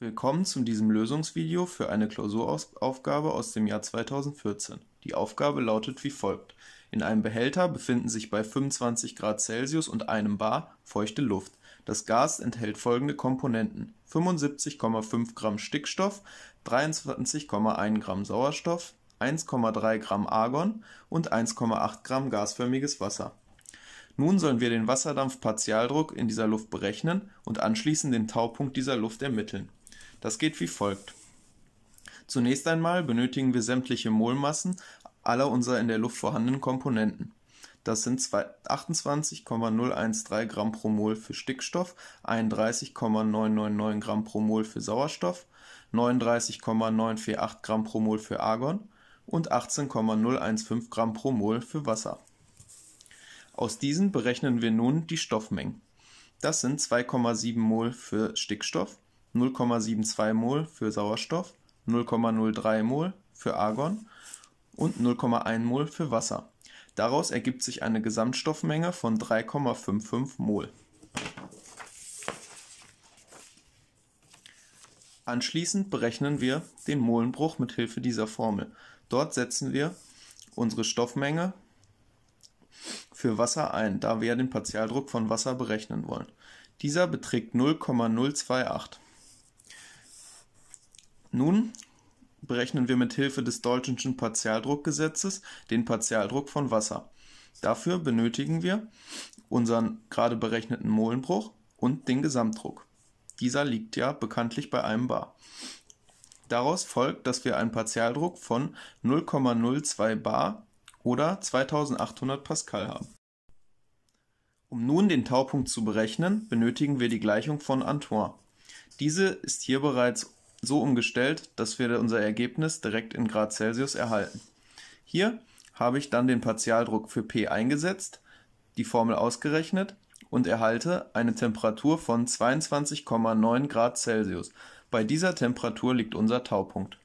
Willkommen zu diesem Lösungsvideo für eine Klausuraufgabe aus dem Jahr 2014. Die Aufgabe lautet wie folgt: In einem Behälter befinden sich bei 25 Grad Celsius und einem bar feuchte Luft. Das Gas enthält folgende Komponenten: 75,5 Gramm Stickstoff, 23,1 Gramm Sauerstoff, 1,3 Gramm Argon und 1,8 Gramm gasförmiges Wasser. Nun sollen wir den Wasserdampfpartialdruck in dieser Luft berechnen und anschließend den Taupunkt dieser Luft ermitteln das geht wie folgt: Zunächst einmal benötigen wir sämtliche Molmassen aller unserer in der Luft vorhandenen Komponenten. Das sind 28,013 Gramm pro Mol für Stickstoff, 31,999 Gramm pro Mol für Sauerstoff, 39,948 Gramm pro Mol für Argon und 18,015 Gramm pro Mol für Wasser. Aus diesen berechnen wir nun die Stoffmengen. Das sind 2,7 Mol für Stickstoff, 0,72 mol für Sauerstoff, 0,03 mol für Argon und 0,1 mol für Wasser. Daraus ergibt sich eine Gesamtstoffmenge von 3,55 mol. Anschließend berechnen wir den Molenbruch mit Hilfe dieser Formel. Dort setzen wir unsere Stoffmenge für Wasser ein, da wir den Partialdruck von Wasser berechnen wollen. Dieser beträgt 0,028. Nun berechnen wir mit Hilfe des Daltonschen Partialdruckgesetzes den Partialdruck von Wasser. Dafür benötigen wir unseren gerade berechneten Molenbruch und den Gesamtdruck. Dieser liegt ja bekanntlich bei einem bar. Daraus folgt, dass wir einen Partialdruck von 0,02 bar oder 2800 Pascal haben. Um nun den Taupunkt zu berechnen, benötigen wir die Gleichung von Antoine. Diese ist hier bereits so umgestellt, dass wir unser Ergebnis direkt in Grad Celsius erhalten. Hier habe ich dann den Partialdruck für P eingesetzt, die Formel ausgerechnet und erhalte eine Temperatur von 22,9 Grad Celsius. Bei dieser Temperatur liegt unser Taupunkt